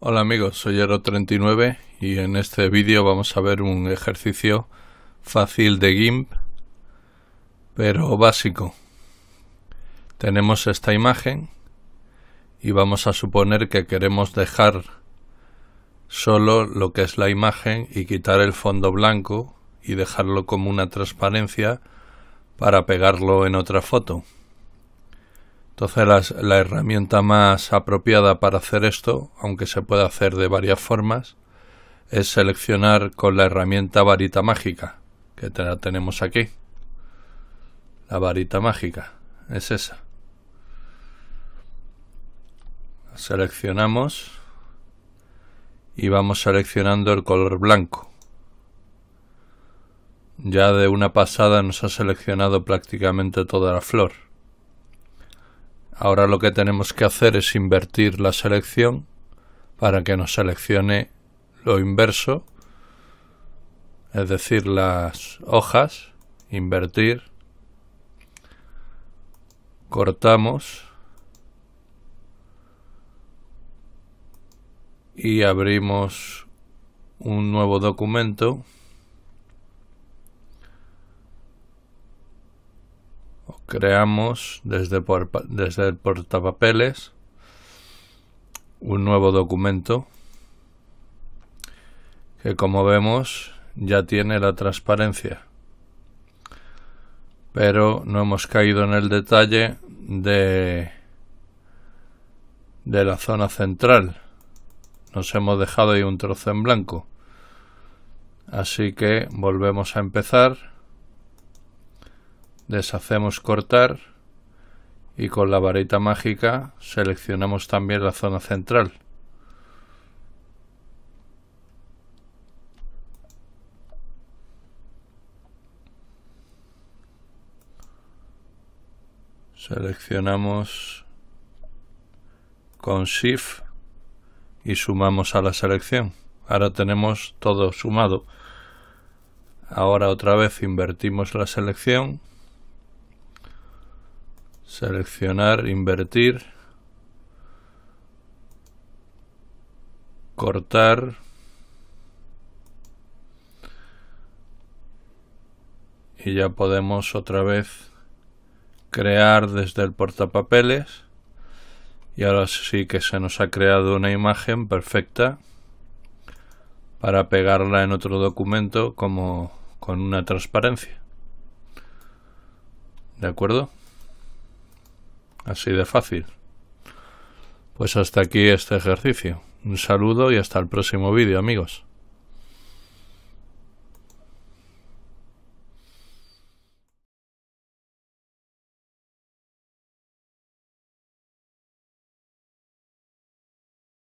Hola amigos, soy Ero39 y en este vídeo vamos a ver un ejercicio fácil de GIMP, pero básico. Tenemos esta imagen y vamos a suponer que queremos dejar solo lo que es la imagen y quitar el fondo blanco y dejarlo como una transparencia para pegarlo en otra foto. Entonces la, herramienta más apropiada para hacer esto, aunque se puede hacer de varias formas, es seleccionar con la herramienta varita mágica, que la tenemos aquí. La varita mágica, es esa. Seleccionamos y vamos seleccionando el color blanco. Ya de una pasada nos ha seleccionado prácticamente toda la flor. Ahora lo que tenemos que hacer es invertir la selección para que nos seleccione lo inverso, es decir, las hojas, invertir, cortamos y abrimos un nuevo documento creamos desde, desde el portapapeles un nuevo documento que como vemos ya tiene la transparencia. Pero no hemos caído en el detalle de de la zona central. Nos hemos dejado ahí un trozo en blanco. Así que volvemos a empezar deshacemos cortar y con la varita mágica seleccionamos también la zona central. Seleccionamos con Shift y sumamos a la selección. Ahora tenemos todo sumado. Ahora otra vez invertimos la selección seleccionar, invertir, cortar, y ya podemos otra vez crear desde el portapapeles y ahora sí que se nos ha creado una imagen perfecta para pegarla en otro documento como con una transparencia. ¿De acuerdo? Así de fácil. Pues hasta aquí este ejercicio. Un saludo y hasta el próximo vídeo, amigos.